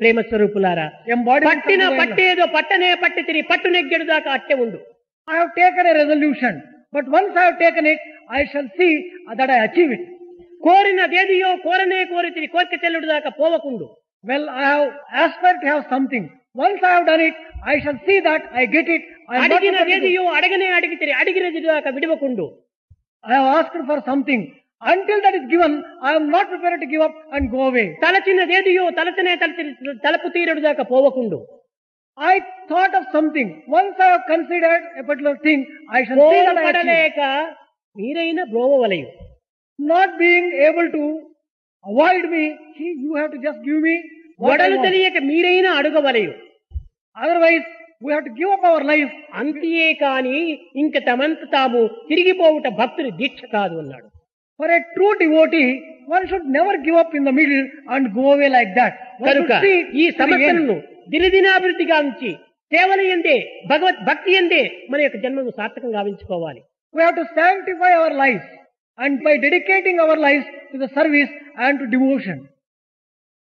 ప్రేమ స్వరూపులారా Embodiment of పట్టిన divine love. పట్టేదో పట్టనే పట్టి తిరిగి పట్టు నెగ్గడు దాకా అట్టే ఉండు I have taken a resolution, but once I have taken it, I shall see that I achieve it. కోరినదేదియో కోరనే కోరి తిరిగి కోరిక చెల్లుడు దాకా పోవకుండు Well, I have aspired to have something. Once I have done it, I shall see that I get it. I am not prepared to go- అడిగినదేదియో అడగనే అడిగి తిరిగి అడిగినది దాకా విడవకుండు I have asked for something. Until that is given, I am not prepared to give up and go away. తలచినదేదియో తలచనే తలచి తలపు తీరడు దాకా పోవకుండు I thought of something. Once I have considered a particular thing, I shall see that I achieve. కోపడలేక మీరైన బ్రోవవలయు Not being able to avoid me, he- you have to just give me what I వడలు. తెలియక మీరైనా అడుగవలయు Otherwise, we have to give up our life. అంతియే కాని ఇంక తమంత తాము తిరిగిపోవుట భక్తుని దీక్ష కాదు అన్నాడు For a true devotee, one should never give up in the middle and go away like that. కనుక ఈ సమస్యలను. దినదినాభివృద్ధి గావించి సేవలు ఎందే భగవత్ భక్తి ఎందే మన యొక్క జన్మను సార్థకంగా గావించుకోవాలి We have to sanctify our lives and by dedicating our lives to the service and to devotion.